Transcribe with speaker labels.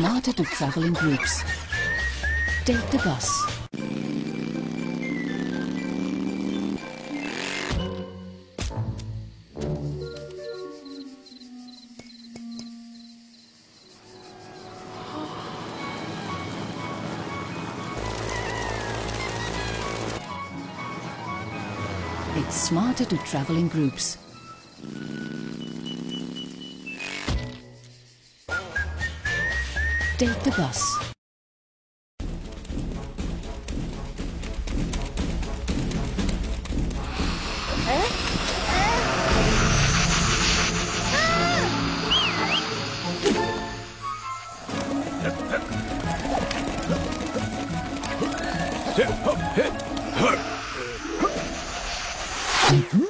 Speaker 1: smarter to travel in groups. Take the bus. It's smarter to travel in groups. Take the bus.
Speaker 2: Hit.